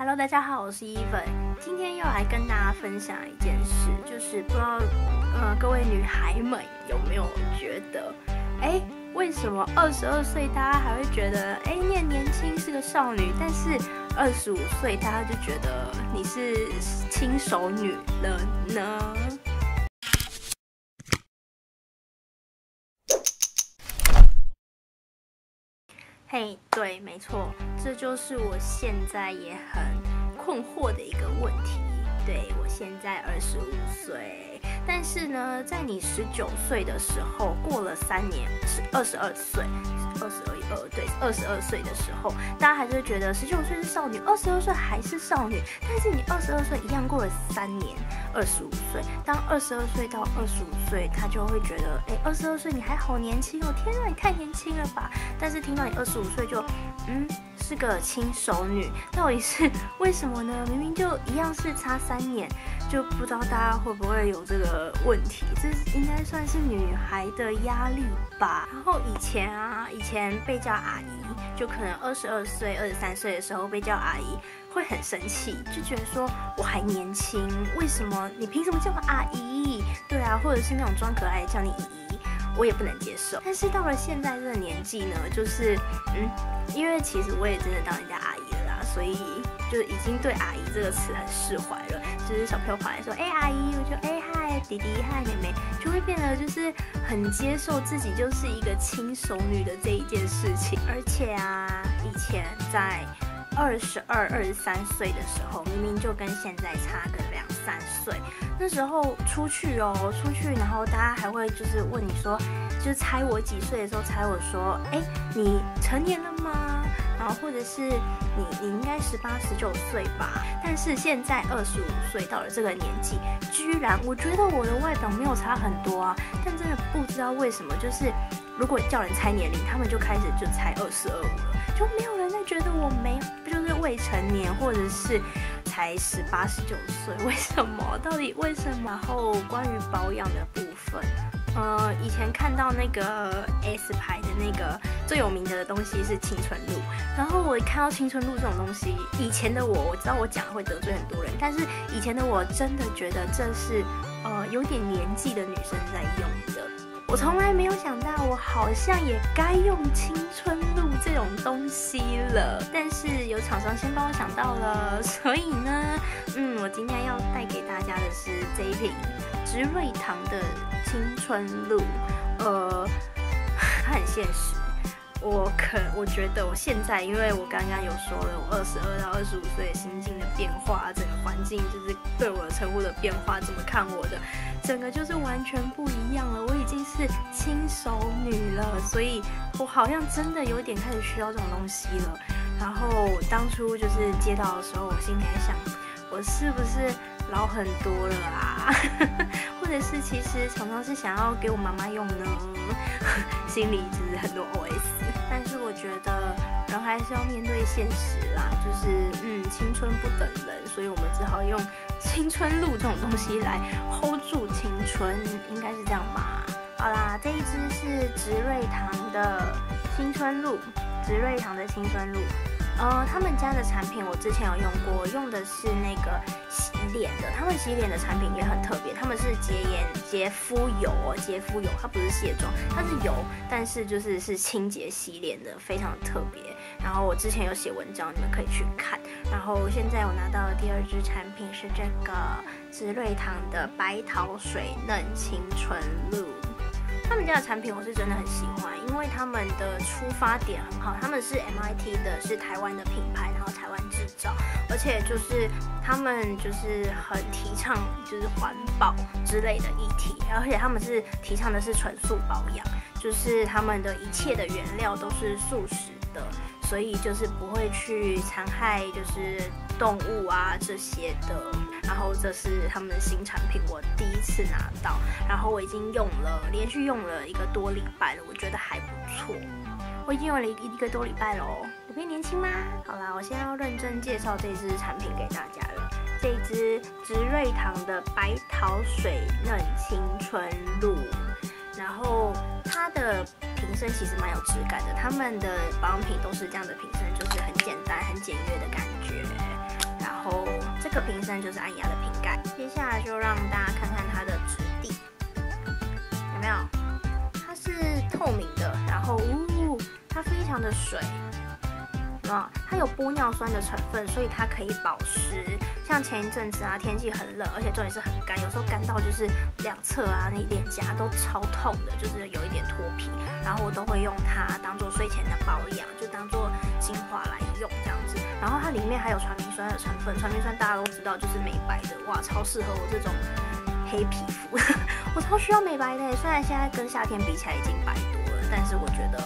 Hello，大家好，我是伊粉，今天又来跟大家分享一件事，就是不知道呃各位女孩们有没有觉得，哎，为什么二十二岁大家还会觉得哎你年轻是个少女，但是二十五岁大家就觉得你是轻熟女了呢？嘿，对，没错，这就是我现在也很困惑的一个问题。对我现在二十五岁，但是呢，在你十九岁的时候，过了三年是二十二岁，对二十二岁的时候，大家还是会觉得十九岁是少女，二十二岁还是少女。但是你二十二岁一样过了三年，二十五岁，当二十二岁到二十五岁，他就会觉得，哎，二十二岁你还好年轻哦，天啊，你太年轻了吧。但是听到你二十五岁就，嗯。是个轻熟女，到底是 为什么呢？明明就一样是差三年，就不知道大家会不会有这个问题？这应该算是女孩的压力吧。然后以前啊，以前被叫阿姨，就可能二十二岁、二十三岁的时候被叫阿姨，会很生气，就觉得说我还年轻，为什么你凭什么叫我阿姨？对啊，或者是那种装可爱叫你姨姨，我也不能接受。但是到了现在这个年纪呢，就是嗯。因为其实我也真的当人家阿姨，所以就已经对阿姨这个词很释怀了。就是小朋友跑来说，哎，阿姨，我就哎嗨，弟弟嗨，妹妹，就会变得就是很接受自己就是一个轻熟女的这一件事情。而且啊，以前在二十二、二十三岁的时候，明明就跟现在差个两三岁，那时候出去哦，出去，然后大家还会就是问你说。就是猜我几岁的时候，猜我说，哎，你成年了吗？然后或者是你，你应该十八、十九岁吧。但是现在二十五岁到了这个年纪，居然我觉得我的外表没有差很多啊。但真的不知道为什么，就是如果叫人猜年龄，他们就开始就猜二十二五了，就没有人在觉得我没，就是未成年，或者是才十八、十九岁？为什么？到底为什么？然后关于保养的部分。呃，以前看到那个 S 牌的那个最有名的东西是青春露，然后我看到青春露这种东西，以前的我我知道我讲会得罪很多人，但是以前的我真的觉得这是呃有点年纪的女生在用的，我从来没有想到我好像也该用青春露这种东西了，但是有厂商先帮我想到了，所以呢，嗯，我今天要带给大家的是这一瓶。植瑞堂的青春露，呃，它很现实。我可我觉得我现在，因为我刚刚有说了，我二十二到二十五岁心境的变化，整个环境就是对我的称呼的变化，怎么看我的，整个就是完全不一样了。我已经是轻熟女了，所以我好像真的有点开始需要这种东西了。然后当初就是接到的时候，我心里还想，我是不是？老很多了啊，者是其实常常是想要给我妈妈用呢，心里就是很多 OS。但是我觉得人还是要面对现实啦，就是嗯，青春不等人，所以我们只好用青春露这种东西来 hold 住青春，应该是这样吧。好啦，这一支是植瑞堂的青春露，植瑞堂的青春露。呃，他们家的产品我之前有用过，用的是那个洗脸的。他们洗脸的产品也很特别，他们是洁颜洁肤油哦，洁肤油，它不是卸妆，它是油，但是就是是清洁洗脸的，非常特别。然后我之前有写文章，你们可以去看。然后现在我拿到的第二支产品是这个植瑞堂的白桃水嫩青春露。他们家的产品我是真的很喜欢，因为他们的出发点很好，他们是 MIT 的，是台湾的品牌，然后台湾制造，而且就是他们就是很提倡就是环保之类的议题，而且他们是提倡的是纯素保养，就是他们的一切的原料都是素食的。所以就是不会去残害，就是动物啊这些的。然后这是他们的新产品，我第一次拿到，然后我已经用了，连续用了一个多礼拜了，我觉得还不错。我已经用了一一个多礼拜喽，我变年轻吗？好啦，我现在要认真介绍这支产品给大家了。这支植瑞堂的白桃水嫩青春露，然后它的。瓶身其实蛮有质感的，他们的保养品都是这样的瓶身，就是很简单、很简约的感觉。然后这个瓶身就是按压的瓶盖。接下来就让大家看看它的质地，有没有？它是透明的，然后呜，它非常的水。啊，它有玻尿酸的成分，所以它可以保湿。像前一阵子啊，天气很冷，而且重点是很干，有时候干到就是两侧啊，那脸颊都超痛的，就是有一点脱皮。然后我都会用它当做睡前的保养，就当做精华来。然后它里面还有传明酸的成分，传明酸大家都知道就是美白的，哇，超适合我这种黑皮肤，我超需要美白的。虽然现在跟夏天比起来已经白多了，但是我觉得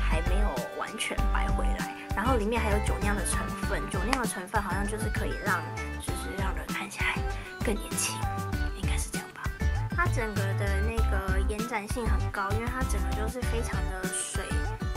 还没有完全白回来。然后里面还有酒酿的成分，酒酿的成分好像就是可以让，就是让人看起来更年轻，应该是这样吧。它整个的那个延展性很高，因为它整个就是非常的水，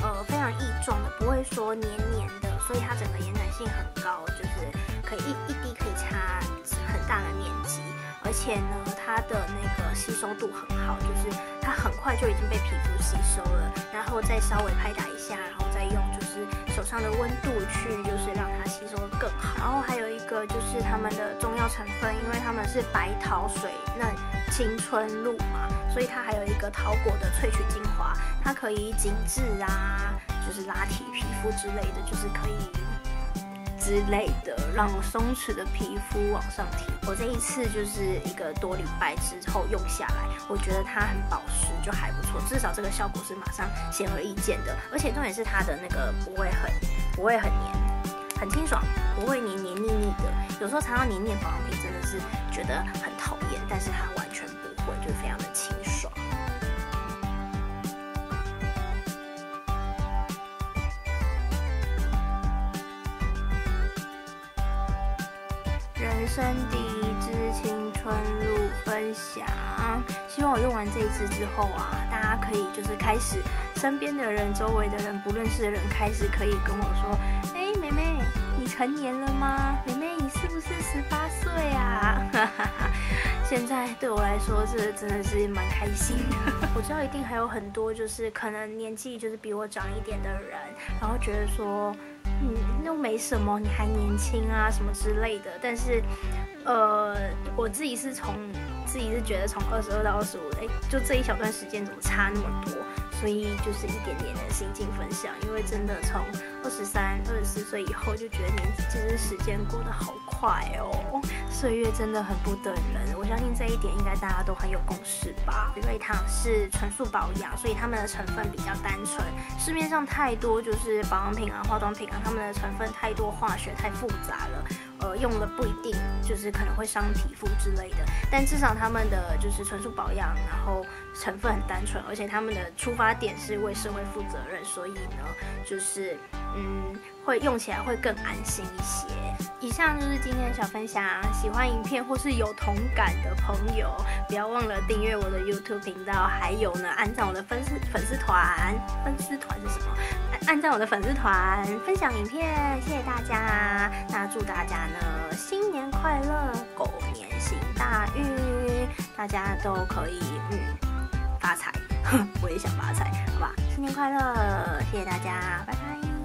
呃，非常易状的，不会说黏黏的，所以它整个延展性很高，就是可以一一滴可以擦很大的面积，而且呢，它的那个吸收度很好，就是它很快就已经被皮肤吸收了，然后再稍微拍打一下，然后再用就是。手上的温度去，就是让它吸收的更好。然后还有一个就是他们的中药成分，因为他们是白桃水嫩青春露嘛，所以它还有一个桃果的萃取精华，它可以紧致啊，就是拉提皮肤之类的，就是可以。之类的，让松弛的皮肤往上提。我这一次就是一个多礼拜之后用下来，我觉得它很保湿，就还不错。至少这个效果是马上显而易见的。而且重点是它的那个不会很不会很黏，很清爽，不会黏黏腻腻的。有时候擦到黏黏保养品真的是觉得很讨厌，但是它完全不会，就非常的清爽。生第一支青春露分享，希望我用完这一支之后啊，大家可以就是开始，身边的人、周围的人、不认识的人开始可以跟我说，哎，妹妹，你成年了吗？妹妹，你是不是十八岁啊？现在对我来说，这真的是蛮开心的。我知道一定还有很多就是可能年纪就是比我长一点的人，然后觉得说。又没什么，你还年轻啊，什么之类的。但是，呃，我自己是从自己是觉得从二十二到二十五，哎，就这一小段时间怎么差那么多？所以就是一点点的心境分享。因为真的从二十三、二十四岁以后，就觉得年纪其实时间过得好快哦，岁月真的很不等人。我相信这一点应该大家都很有共识吧。瑞糖是纯素保养，所以它们的成分比较单纯。市面上太多就是保养品啊、化妆品啊，它们的成分太多化学、太复杂了。呃，用了不一定就是可能会伤皮肤之类的，但至少他们的就是纯素保养，然后成分很单纯，而且他们的出发点是为社会负责任，所以呢，就是嗯，会用起来会更安心一些。以上就是今天的小分享，喜欢影片或是有同感的朋友，不要忘了订阅我的 YouTube 频道，还有呢，按照我的粉丝粉丝团，粉丝团是什么？按照我的粉丝团分享影片，谢谢大家。那祝大家呢新年快乐，狗年行大运，大家都可以嗯发财，我也想发财，好吧？新年快乐，谢谢大家，拜拜。